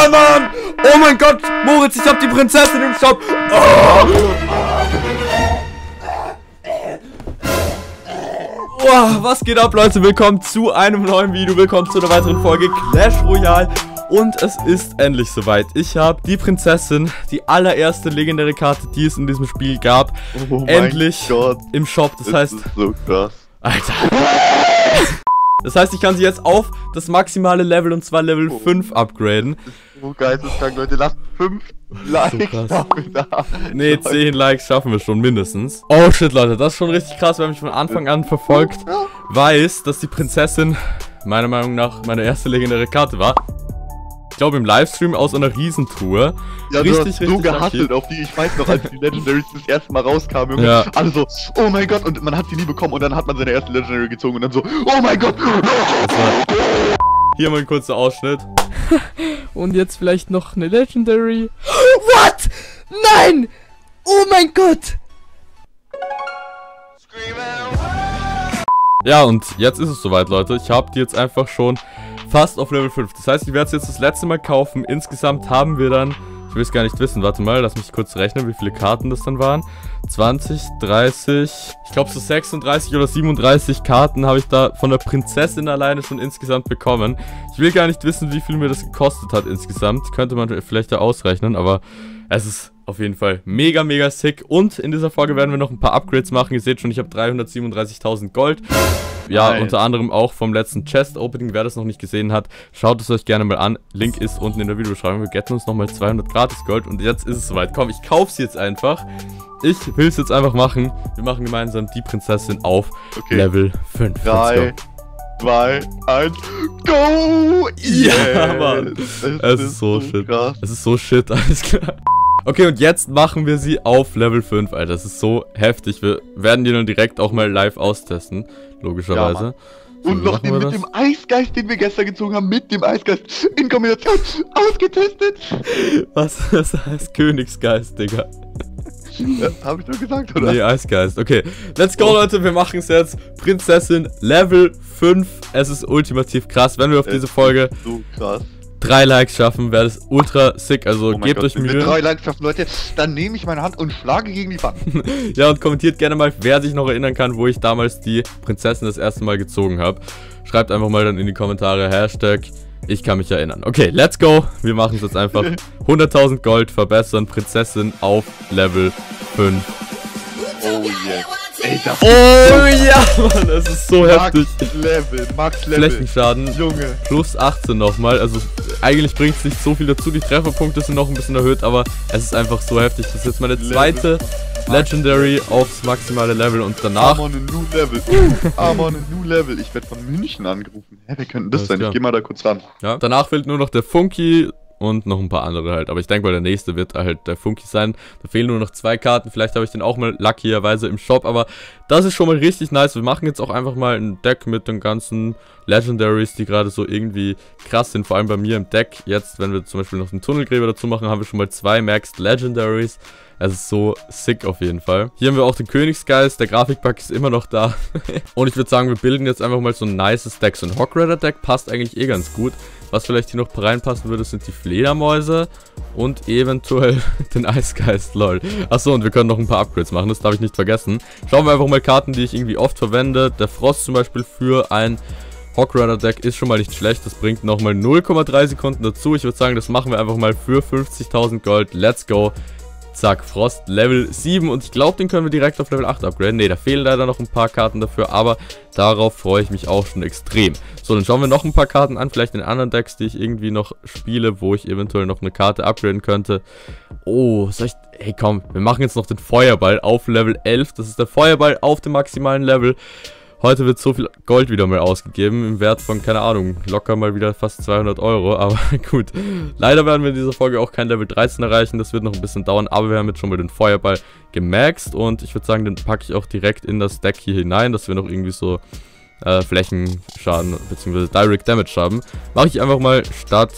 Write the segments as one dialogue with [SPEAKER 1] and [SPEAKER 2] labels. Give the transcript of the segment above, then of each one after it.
[SPEAKER 1] Ja, Mann! Oh mein Gott, Moritz, ich hab die Prinzessin im Shop. Oh. Oh, was geht ab, Leute? Willkommen zu einem neuen Video. Willkommen zu einer weiteren Folge Clash Royale. Und es ist endlich soweit. Ich habe die Prinzessin, die allererste legendäre Karte, die es in diesem Spiel gab,
[SPEAKER 2] Oh
[SPEAKER 1] endlich
[SPEAKER 2] Gott,
[SPEAKER 1] im Shop. Das
[SPEAKER 2] das
[SPEAKER 1] heißt,
[SPEAKER 2] so.
[SPEAKER 1] Alter. Das heißt, ich kann sie jetzt auf das maximale Level und zwar Level
[SPEAKER 2] Oh.
[SPEAKER 1] 5 upgraden.
[SPEAKER 2] So geisteskrank, Leute. Lasst 5 Likes
[SPEAKER 1] krass.
[SPEAKER 2] dafür da.
[SPEAKER 1] Nee, 10 Likes schaffen wir schon mindestens. Oh shit, Leute, das ist schon richtig krass. Wer mich von Anfang an verfolgt, weiß, dass die Prinzessin meiner Meinung nach meine erste legendäre Karte war. Ich glaube im Livestream aus einer Riesentruhe.
[SPEAKER 2] Ja, du
[SPEAKER 1] richtig,
[SPEAKER 2] hast so
[SPEAKER 1] richtig
[SPEAKER 2] gehasselt auf die. Ich weiß noch, als die Legendaries das erste Mal rauskamen, Junge.
[SPEAKER 1] Ja.
[SPEAKER 2] Alle so, oh mein Gott. Und man hat sie nie bekommen. Und dann hat man seine erste Legendary gezogen. Und dann so, oh mein Gott.
[SPEAKER 1] Das war hier mal ein kurzer Ausschnitt.
[SPEAKER 3] Und jetzt vielleicht noch eine Legendary. What? Nein! Oh mein Gott!
[SPEAKER 1] Ja, und jetzt ist es soweit, Leute. Ich habe die jetzt einfach schon fast auf Level 5. Das heißt, ich werde es jetzt das letzte Mal kaufen. Insgesamt haben wir dann, ich will es gar nicht wissen, warte mal, lass mich kurz rechnen, wie viele Karten das dann waren. 20, 30, ich glaube so 36 oder 37 Karten habe ich da von der Prinzessin alleine schon insgesamt bekommen. Ich will gar nicht wissen, wie viel mir das gekostet hat insgesamt. Könnte man vielleicht da ausrechnen, aber es ist auf jeden Fall mega, mega sick. Und in dieser Folge werden wir noch ein paar Upgrades machen. Ihr seht schon, ich habe 337.000 Gold. Ja,
[SPEAKER 2] Nice.
[SPEAKER 1] unter anderem auch vom letzten Chest-Opening. Wer das noch nicht gesehen hat, schaut es euch gerne mal an. Link ist unten in der Videobeschreibung. Wir getten uns nochmal 200 gratis Gold. Und jetzt ist es soweit. Komm, ich kaufe sie jetzt einfach. Ich will es jetzt einfach machen. Wir machen gemeinsam die Prinzessin auf
[SPEAKER 2] Okay.
[SPEAKER 1] Level 5. Let's
[SPEAKER 2] 3, 2, 1, go!
[SPEAKER 1] Ja, Mann. Es ist so shit.
[SPEAKER 2] krass.
[SPEAKER 1] Es ist so shit, alles klar. Okay, und jetzt machen wir sie auf Level 5, Alter. Das ist so heftig. Wir werden die dann direkt auch mal live austesten. Logischerweise. So,
[SPEAKER 2] Und noch den mit
[SPEAKER 1] das?
[SPEAKER 2] dem Eisgeist, den wir gestern gezogen haben, mit dem Eisgeist in Kombination ausgetestet.
[SPEAKER 1] Was das heißt Königsgeist, Digga.
[SPEAKER 2] Ja, hab ich doch gesagt, oder?
[SPEAKER 1] Nee, Eisgeist. Okay, let's go, Leute. Wir machen es jetzt. Prinzessin Level 5. Es ist ultimativ krass. Wenn wir auf
[SPEAKER 2] Es
[SPEAKER 1] diese Folge
[SPEAKER 2] So krass.
[SPEAKER 1] Drei Likes schaffen, wäre das ultra sick. Also
[SPEAKER 2] Oh
[SPEAKER 1] gebt
[SPEAKER 2] Gott,
[SPEAKER 1] euch
[SPEAKER 2] wenn wir
[SPEAKER 1] Mühe.
[SPEAKER 2] drei Likes schaffen, Leute, dann nehme ich meine Hand und schlage gegen die Wand.
[SPEAKER 1] Ja, und kommentiert gerne mal, wer sich noch erinnern kann, wo ich damals die Prinzessin das erste Mal gezogen habe. Schreibt einfach mal dann in die Kommentare Hashtag ich kann mich erinnern. Okay, let's go. Wir machen es jetzt einfach. 100.000 Gold verbessern. Prinzessin auf Level 5.
[SPEAKER 2] Oh yes. Ey, das
[SPEAKER 1] Oh ja, Mann, das ist so heftig.
[SPEAKER 2] Max Level, Max Level.
[SPEAKER 1] Flächenschaden
[SPEAKER 2] Junge.
[SPEAKER 1] plus 18 nochmal. Also eigentlich bringt es nicht so viel dazu. Die Trefferpunkte sind noch ein bisschen erhöht, aber es ist einfach so heftig. Das ist jetzt meine zweite Legendary aufs maximale Level und
[SPEAKER 2] I'm
[SPEAKER 1] danach
[SPEAKER 2] on a new level. I'm on a new level. Ich werde von München angerufen. Hä, wer könnte das
[SPEAKER 1] Alles
[SPEAKER 2] sein?
[SPEAKER 1] klar.
[SPEAKER 2] Ich geh mal da kurz ran.
[SPEAKER 1] Ja, danach fehlt nur noch der Funky und noch ein paar andere halt. Aber ich denke mal, der nächste wird halt der Funky sein. Da fehlen nur noch zwei Karten. Vielleicht habe ich den auch mal luckierweise im Shop. Aber das ist schon mal richtig nice. Wir machen jetzt auch einfach mal ein Deck mit den ganzen Legendaries, die gerade so irgendwie krass sind. Vor allem bei mir im Deck. Jetzt, wenn wir zum Beispiel noch einen Tunnelgräber dazu machen, haben wir schon mal zwei Maxed Legendaries. Es ist so sick auf jeden Fall. Hier haben wir auch den Königsgeist. Der Grafikpack ist immer noch da. Und ich würde sagen, wir bilden jetzt einfach mal so ein nices Deck. So ein Hawkrider Deck passt eigentlich eh ganz gut. Was vielleicht hier noch reinpassen würde, sind die Fledermäuse und eventuell den Eisgeist, lol. Achso, und wir können noch ein paar Upgrades machen, das darf ich nicht vergessen. Schauen wir einfach mal Karten, die ich irgendwie oft verwende. Der Frost zum Beispiel für ein Hawkrider Deck ist schon mal nicht schlecht. Das bringt nochmal 0,3 Sekunden dazu. Ich würde sagen, das machen wir einfach mal für 50.000 Gold. Let's go. Zack, Frost Level 7 und ich glaube, den können wir direkt auf Level 8 upgraden. Ne, da fehlen leider noch ein paar Karten dafür, aber darauf freue ich mich auch schon extrem. So, dann schauen wir noch ein paar Karten an, vielleicht in anderen Decks, die ich irgendwie noch spiele, wo ich eventuell noch eine Karte upgraden könnte. Oh, soll ich... Hey, komm, wir machen jetzt noch den Feuerball auf Level 11. Das ist der Feuerball auf dem maximalen Level. Heute wird so viel Gold wieder mal ausgegeben, im Wert von, keine Ahnung, locker mal wieder fast 200 Euro, aber gut. Leider werden wir in dieser Folge auch kein Level 13 erreichen, das wird noch ein bisschen dauern, aber wir haben jetzt schon mal den Feuerball gemaxt und ich würde sagen, den packe ich auch direkt in das Deck hier hinein, dass wir noch irgendwie so äh, Flächenschaden bzw. Direct Damage haben. Mache ich einfach mal statt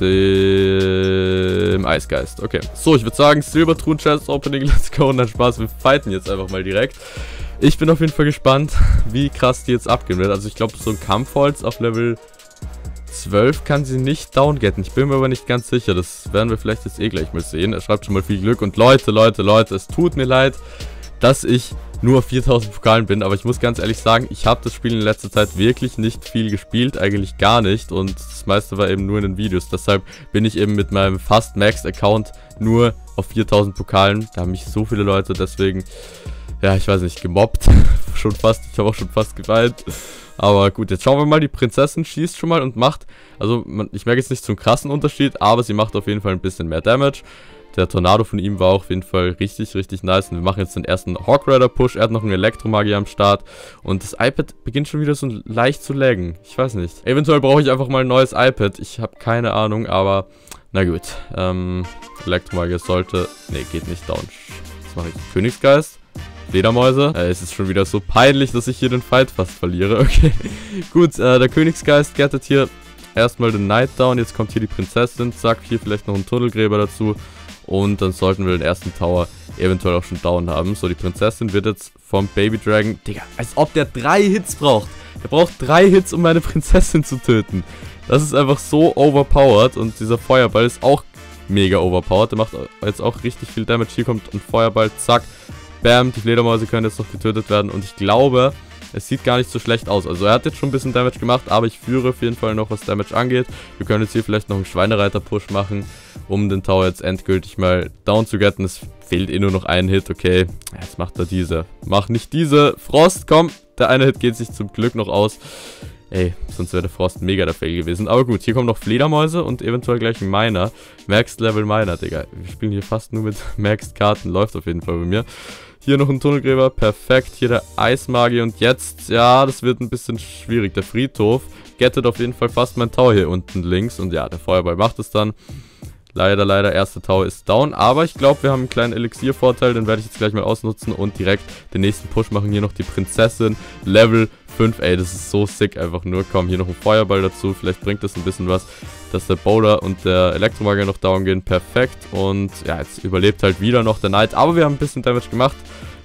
[SPEAKER 1] dem Eisgeist. Okay. So, ich würde sagen, Silbertruhen Chest Opening, let's go. Und dann Spaß, wir fighten jetzt einfach mal direkt. Ich bin auf jeden Fall gespannt, wie krass die jetzt abgehen wird. Also ich glaube, so ein Kampfholz auf Level 12 kann sie nicht downgetten. Ich bin mir aber nicht ganz sicher. Das werden wir vielleicht jetzt eh gleich mal sehen. Er schreibt schon mal viel Glück. Und Leute, Leute, Leute, es tut mir leid, dass ich nur auf 4000 Pokalen bin. Aber ich muss ganz ehrlich sagen, ich habe das Spiel in letzter Zeit wirklich nicht viel gespielt. Eigentlich gar nicht. Und das meiste war eben nur in den Videos. Deshalb bin ich eben mit meinem fast Maxed Account nur auf 4000 Pokalen. Da haben mich so viele Leute deswegen, ja, ich weiß nicht, gemobbt. schon fast. Ich habe auch schon fast geweint. Aber gut, jetzt schauen wir mal. Die Prinzessin schießt schon mal und macht, also man, ich merke jetzt nicht so einen krassen Unterschied, aber sie macht auf jeden Fall ein bisschen mehr Damage. Der Tornado von ihm war auf jeden Fall richtig, richtig nice. Und wir machen jetzt den ersten Hawk Rider Push. Er hat noch einen Elektromagier am Start. Und das iPad beginnt schon wieder so leicht zu laggen. Ich weiß nicht. Eventuell brauche ich einfach mal ein neues iPad. Ich habe keine Ahnung, aber na gut. Ähm, Elektromagier sollte... Ne, geht nicht down. Was mache ich? Königsgeist? Fledermäuse. Äh, es ist schon wieder so peinlich, dass ich hier den Fight fast verliere. Okay, gut. Äh, der Königsgeist gettet hier erstmal den Knight down. Jetzt kommt hier die Prinzessin. Zack, hier vielleicht noch ein Tunnelgräber dazu. Und dann sollten wir den ersten Tower eventuell auch schon down haben. So, die Prinzessin wird jetzt vom Baby Dragon... Digga, als ob der drei Hits braucht. Der braucht drei Hits, um meine Prinzessin zu töten. Das ist einfach so overpowered. Und dieser Feuerball ist auch mega overpowered. Der macht jetzt auch richtig viel Damage. Hier kommt ein Feuerball, zack. Bam, die Fledermäuse können jetzt noch getötet werden. Und ich glaube, es sieht gar nicht so schlecht aus. Also er hat jetzt schon ein bisschen Damage gemacht, aber ich führe auf jeden Fall noch, was Damage angeht. Wir können jetzt hier vielleicht noch einen Schweinereiter-Push machen, um den Tower jetzt endgültig mal down zu getten. Es fehlt eh nur noch ein Hit, okay. Jetzt macht er diese. Mach nicht diese. Frost, komm. Der eine Hit geht sich zum Glück noch aus. Ey, sonst wäre der Frost mega der Fail gewesen. Aber gut, hier kommen noch Fledermäuse und eventuell gleich ein Miner. Maxed Level Miner, Digga. Wir spielen hier fast nur mit Maxed Karten. Läuft auf jeden Fall bei mir. Hier noch ein Tunnelgräber, perfekt. Hier der Eismagier und jetzt, ja, das wird ein bisschen schwierig. Der Friedhof gettet auf jeden Fall fast mein Tower hier unten links. Und ja, der Feuerball macht es dann. Leider, leider, erste Tower ist down. Aber ich glaube, wir haben einen kleinen Elixier-Vorteil. Den werde ich jetzt gleich mal ausnutzen und direkt den nächsten Push machen. Hier noch die Prinzessin, Level 5. Ey, das ist so sick einfach nur. Komm, hier noch ein Feuerball dazu. Vielleicht bringt das ein bisschen was, dass der Bowler und der Elektromagier noch down gehen. Perfekt. Und ja, jetzt überlebt halt wieder noch der Knight. Aber wir haben ein bisschen Damage gemacht.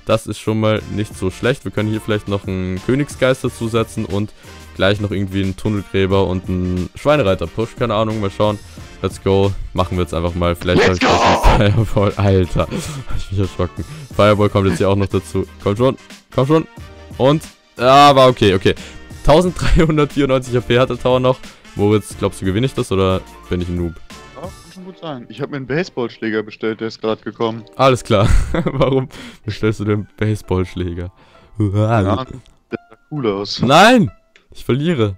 [SPEAKER 1] Das ist schon mal nicht so schlecht. Wir können hier vielleicht noch einen Königsgeist dazusetzen und gleich noch irgendwie einen Tunnelgräber und einen Schweinereiter-Push. Keine Ahnung, mal schauen. Let's go. Machen wir jetzt einfach mal. Vielleicht habe ich einen Fireball. Alter, ich mich erschrocken. Fireball kommt jetzt hier auch noch dazu. Komm schon, komm schon. Und Ah, war okay, okay. 1394 AP hat der Tower noch. Moritz, glaubst du, gewinne ich das oder bin ich ein Noob?
[SPEAKER 2] Ja, schon gut sein. Ich habe mir einen Baseballschläger bestellt, der ist gerade gekommen.
[SPEAKER 1] Alles klar. Warum bestellst du den Baseballschläger?
[SPEAKER 2] Ja, der sah cool aus.
[SPEAKER 1] Nein! Ich verliere.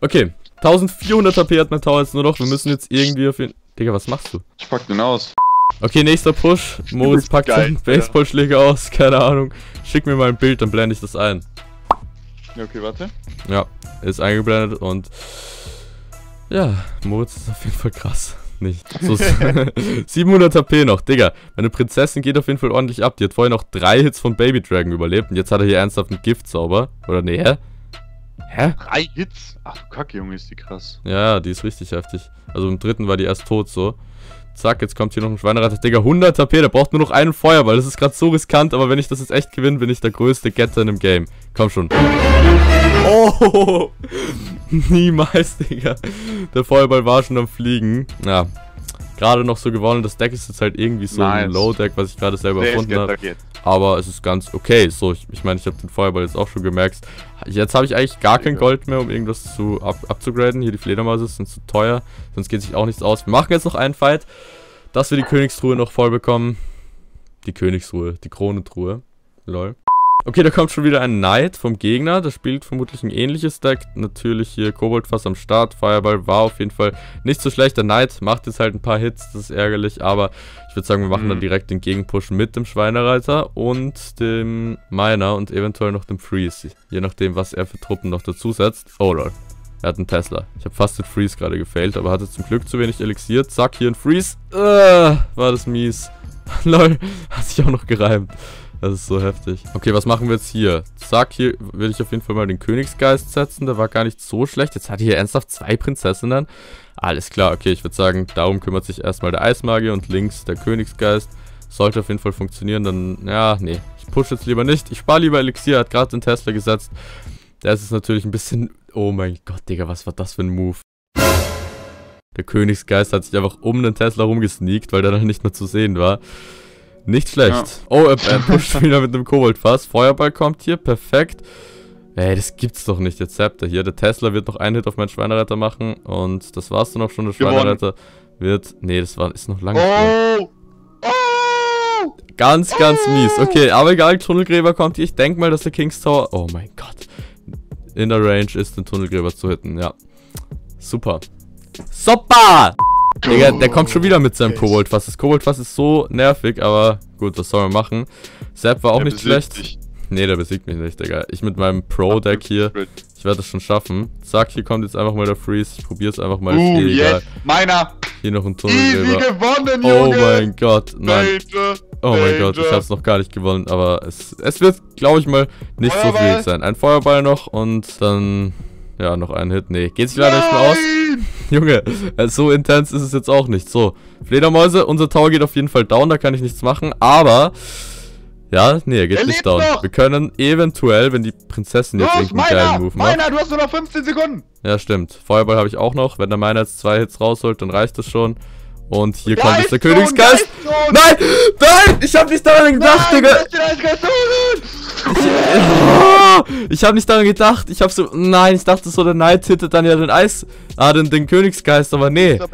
[SPEAKER 1] Okay, 1400 AP hat mein Tower jetzt nur noch. Wir müssen jetzt irgendwie auf ihn... Digga, was machst du?
[SPEAKER 2] Ich pack den aus.
[SPEAKER 1] Okay, nächster Push. Moritz packt seinen Baseballschläger aus. Keine Ahnung. Schick mir mal ein Bild, dann blende ich das ein.
[SPEAKER 2] Ja, okay, warte.
[SPEAKER 1] Ja, ist eingeblendet und ja, Moritz ist auf jeden Fall krass. Nicht. So 700 HP noch, Digga. Meine Prinzessin geht auf jeden Fall ordentlich ab. Die hat vorher noch drei Hits von Baby Dragon überlebt und jetzt hat er hier ernsthaft einen Giftzauber. Oder nee, hä?
[SPEAKER 2] Hä? Drei Hits? Ach du Kacke, Junge, ist die krass.
[SPEAKER 1] Ja, die ist richtig heftig. Also im dritten war die erst tot so. Zack, jetzt kommt hier noch ein Schweinereiter. Digga, 100 HP, der braucht nur noch einen Feuerball. Das ist gerade so riskant, aber wenn ich das jetzt echt gewinne, bin ich der größte Getter in dem Game. Komm schon. Oh! Niemals, Digga. Der Feuerball war schon am Fliegen. Ja, gerade noch so gewonnen. Das Deck ist jetzt halt irgendwie so nice. ein Low-Deck, was ich gerade selber erfunden habe. Aber es ist ganz okay. So, ich meine, ich, mein, ich habe den Feuerball jetzt auch schon gemerkt. Jetzt habe ich eigentlich gar kein Gold mehr, um irgendwas zu ab abzugraden. Hier die Fledermäuse sind zu teuer. Sonst geht sich auch nichts aus. Wir machen jetzt noch einen Fight, dass wir die Königstruhe noch voll bekommen. Die Königstruhe, die Kronentruhe. Lol. Okay, da kommt schon wieder ein Knight vom Gegner. Das spielt vermutlich ein ähnliches Deck. Natürlich hier Koboldfass am Start. Fireball war auf jeden Fall nicht so schlecht. Der Knight macht jetzt halt ein paar Hits. Das ist ärgerlich. Aber ich würde sagen, wir machen mhm. dann direkt den Gegenpush mit dem Schweinereiter und dem Miner und eventuell noch dem Freeze. Je nachdem, was er für Truppen noch dazu setzt. Oh lol. Er hat einen Tesla. Ich habe fast den Freeze gerade gefailt, aber hatte zum Glück zu wenig Elixier. Zack, hier ein Freeze. Uh, war das mies. lol, hat sich auch noch gereimt. Das ist so heftig. Okay, was machen wir jetzt hier? Zack, hier will ich auf jeden Fall mal den Königsgeist setzen. Der war gar nicht so schlecht. Jetzt hat er hier ernsthaft zwei Prinzessinnen. Alles klar, okay, ich würde sagen, darum kümmert sich erstmal der Eismagier und links der Königsgeist. Sollte auf jeden Fall funktionieren, dann, ja, nee. Ich push jetzt lieber nicht. Ich spare lieber Elixier, hat gerade den Tesla gesetzt. Der ist natürlich ein bisschen... Oh mein Gott, Digga, was war das für ein Move? Der Königsgeist hat sich einfach um den Tesla rumgesneakt, weil der dann nicht mehr zu sehen war. Nicht schlecht.
[SPEAKER 2] Ja.
[SPEAKER 1] Oh, er, er pusht wieder mit einem Koboldfass. Feuerball kommt hier, perfekt. Ey, das gibt's doch nicht, der Zepter hier. Der Tesla wird noch einen Hit auf meinen Schweineretter machen. Und das war's dann auch schon. Der
[SPEAKER 2] Gewonnen.
[SPEAKER 1] Schweineretter wird... Nee, das war, ist noch lange
[SPEAKER 2] Oh! Oh!
[SPEAKER 1] Ganz, ganz mies. Okay, aber egal, Tunnelgräber kommt hier. Ich denke mal, dass der King's Tower... Oh mein Gott. In der Range ist, den Tunnelgräber zu hitten, ja. Super. Super! Digga, der kommt schon wieder mit seinem Koboldfass. Das Koboldfass ist so nervig, aber gut, was soll man machen? Sepp war auch
[SPEAKER 2] Der
[SPEAKER 1] nicht schlecht.
[SPEAKER 2] dich.
[SPEAKER 1] Nee, der besiegt mich nicht, Digga. Ich mit meinem Pro-Deck hier, ich werde es schon schaffen. Zack, hier kommt jetzt einfach mal der Freeze. Ich probiere es einfach mal. Ist eh egal.
[SPEAKER 2] Meiner.
[SPEAKER 1] Hier noch ein
[SPEAKER 2] Easy
[SPEAKER 1] Tunnelgräber.
[SPEAKER 2] gewonnen,
[SPEAKER 1] Oh
[SPEAKER 2] Junge.
[SPEAKER 1] mein Gott, nein.
[SPEAKER 2] Danger,
[SPEAKER 1] Oh mein Gott, ich
[SPEAKER 2] Danger.
[SPEAKER 1] hab's noch gar nicht gewonnen, aber es, es wird, glaube ich mal, nicht so
[SPEAKER 2] Feuerball.
[SPEAKER 1] schwierig sein. Ein Feuerball noch und dann, ja, noch ein Hit. Nee, geht sich leider nicht mehr aus. Junge, äh, so intens ist es jetzt auch nicht. So, Fledermäuse, unser Tower geht auf jeden Fall down, da kann ich nichts machen, aber, ja, nee, er geht
[SPEAKER 2] Er
[SPEAKER 1] nicht down.
[SPEAKER 2] noch.
[SPEAKER 1] Wir können eventuell, wenn die Prinzessin jetzt
[SPEAKER 2] Los,
[SPEAKER 1] irgendeinen
[SPEAKER 2] meiner!
[SPEAKER 1] geilen Move macht.
[SPEAKER 2] Meiner, du hast nur noch 15 Sekunden.
[SPEAKER 1] Ja, stimmt. Feuerball habe ich auch noch. Wenn der meiner jetzt zwei Hits rausholt, dann reicht es schon. Und hier kommt jetzt der Königsgeist. Nein! Nein! Ich hab nicht daran gedacht,
[SPEAKER 2] Nein,
[SPEAKER 1] Digga! Ah, Ich habe nicht daran gedacht. Ich habe so. Nein, ich dachte so, der Knight hittet dann ja den Eis. Ah, den, den Königsgeist, aber nee.
[SPEAKER 2] Er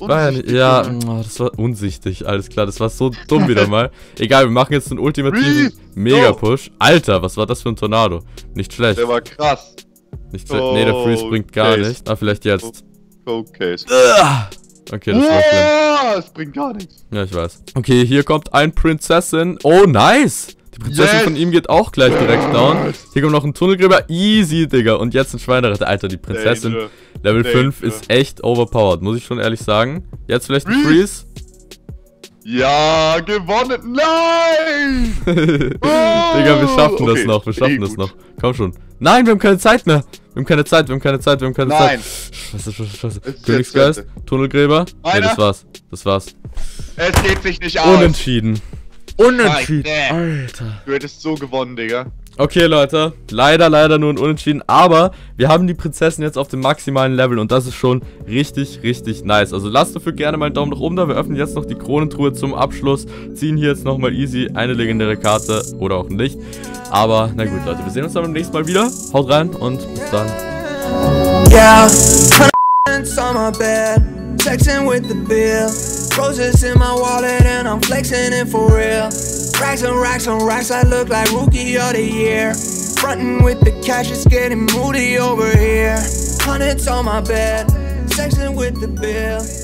[SPEAKER 1] War ja ja,
[SPEAKER 2] Junge.
[SPEAKER 1] oh, das war unsichtig, alles klar, das war so dumm wieder mal. Egal, wir machen jetzt einen ultimativen! Mega-Push. Alter, was war das für ein Tornado? Nicht schlecht,
[SPEAKER 2] Der war krass.
[SPEAKER 1] nicht schlecht. Nee, der Freeze
[SPEAKER 2] Oh,
[SPEAKER 1] bringt gar
[SPEAKER 2] Case.
[SPEAKER 1] nicht. Ah, vielleicht jetzt.
[SPEAKER 2] Okay.
[SPEAKER 1] Okay, das war schlimm.
[SPEAKER 2] Wow, es bringt gar nichts.
[SPEAKER 1] Ja, ich weiß. Okay, hier kommt ein Prinzessin. Oh, nice! Die Prinzessin
[SPEAKER 2] Yes!
[SPEAKER 1] von ihm geht auch gleich direkt down. Hier kommt noch ein Tunnelgräber. Easy, Digga. Und jetzt ein Schweineretter. Alter, die Prinzessin
[SPEAKER 2] Danger.
[SPEAKER 1] Level
[SPEAKER 2] Danger.
[SPEAKER 1] 5 ist echt overpowered, muss ich schon ehrlich sagen. Jetzt vielleicht ein
[SPEAKER 2] Freeze. Ja, gewonnen. Nein!
[SPEAKER 1] Digga, wir schaffen das
[SPEAKER 2] Okay,
[SPEAKER 1] noch, wir schaffen
[SPEAKER 2] eh
[SPEAKER 1] das noch. Komm schon. Nein, wir haben keine Zeit mehr. Wir haben keine Zeit, wir haben keine Zeit, wir haben keine
[SPEAKER 2] Nein.
[SPEAKER 1] Zeit. Scheiße, scheiße, scheiße. Königsgeist, Tunnelgräber. Nee,
[SPEAKER 2] Einer.
[SPEAKER 1] das war's. Das war's.
[SPEAKER 2] Es geht sich nicht aus.
[SPEAKER 1] Unentschieden. Unentschieden. Alter.
[SPEAKER 2] Du hättest so gewonnen, Digga.
[SPEAKER 1] Okay, Leute. Leider, leider nur ein Unentschieden. Aber wir haben die Prinzessin jetzt auf dem maximalen Level. Und das ist schon richtig, richtig nice. Also lasst dafür gerne mal einen Daumen nach oben da. Wir öffnen jetzt noch die Kronentruhe zum Abschluss. Ziehen hier jetzt nochmal easy eine legendäre Karte. Oder auch nicht. Aber na gut, Leute. Wir sehen uns dann beim nächsten Mal wieder. Haut rein und bis dann.
[SPEAKER 4] Yeah, Roses in my wallet and I'm flexing it for real. Racks and racks on racks, I look like rookie of the year. Frontin' with the cash, it's getting moody over here. Hundreds on my bed, texting with the bill.